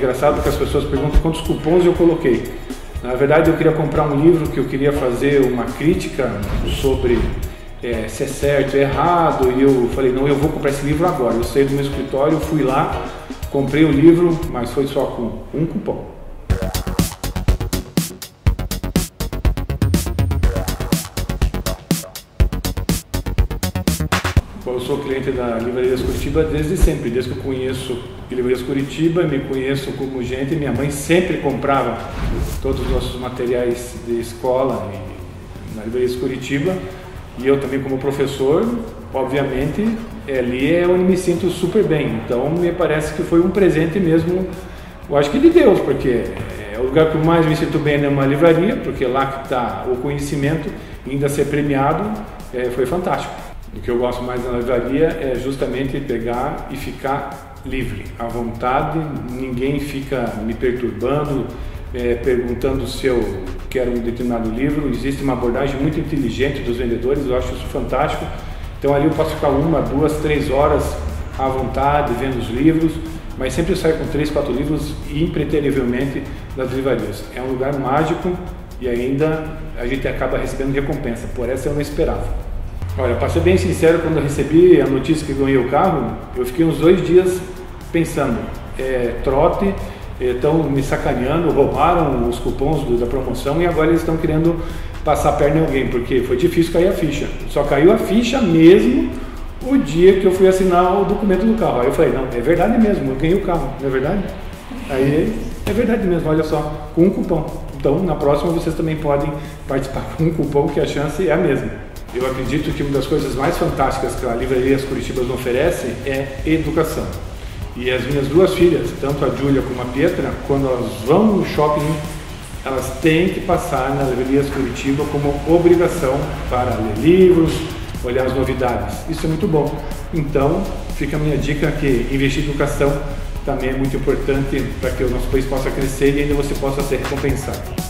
engraçado que as pessoas perguntam quantos cupons eu coloquei. Na verdade, eu queria comprar um livro que eu queria fazer uma crítica sobre é, se é certo, é errado, e eu falei, não, eu vou comprar esse livro agora. Eu saí do meu escritório, fui lá, comprei o livro, mas foi só com um cupom. Eu sou cliente da Livrarias Curitiba desde sempre, desde que eu conheço Livrarias Curitiba, me conheço como gente. Minha mãe sempre comprava todos os nossos materiais de escola na Livrarias Curitiba e eu também como professor, obviamente, ali é onde me sinto super bem. Então me parece que foi um presente mesmo, eu acho que de Deus, porque é o lugar que mais me sinto bem é uma livraria, porque lá que está o conhecimento, ainda ser premiado, é, foi fantástico. O que eu gosto mais da livraria é justamente pegar e ficar livre, à vontade, ninguém fica me perturbando, é, perguntando se eu quero um determinado livro. Existe uma abordagem muito inteligente dos vendedores, eu acho isso fantástico. Então ali eu posso ficar uma, duas, três horas à vontade vendo os livros, mas sempre saio com três, quatro livros impreterivelmente das livrarias. É um lugar mágico e ainda a gente acaba recebendo recompensa. Por essa eu não esperava. Olha, para ser bem sincero, quando eu recebi a notícia que ganhei o carro, eu fiquei uns dois dias pensando, é, trote estão me sacaneando, roubaram os cupons da promoção e agora eles estão querendo passar a perna em alguém, porque foi difícil cair a ficha. Só caiu a ficha mesmo o dia que eu fui assinar o documento do carro. Aí eu falei, não, é verdade mesmo, eu ganhei o carro, não é verdade? Aí é verdade mesmo, olha só, com um cupom. Então na próxima vocês também podem participar com um cupom que a chance é a mesma. Eu acredito que uma das coisas mais fantásticas que a Livraria Curitiba nos oferece é educação. E as minhas duas filhas, tanto a Júlia como a Pietra, quando elas vão no shopping, elas têm que passar na Livrarias Curitiba como obrigação para ler livros, olhar as novidades. Isso é muito bom. Então, fica a minha dica que investir em educação também é muito importante para que o nosso país possa crescer e ainda você possa ser recompensado.